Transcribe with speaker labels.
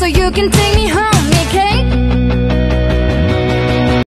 Speaker 1: so you can take me home.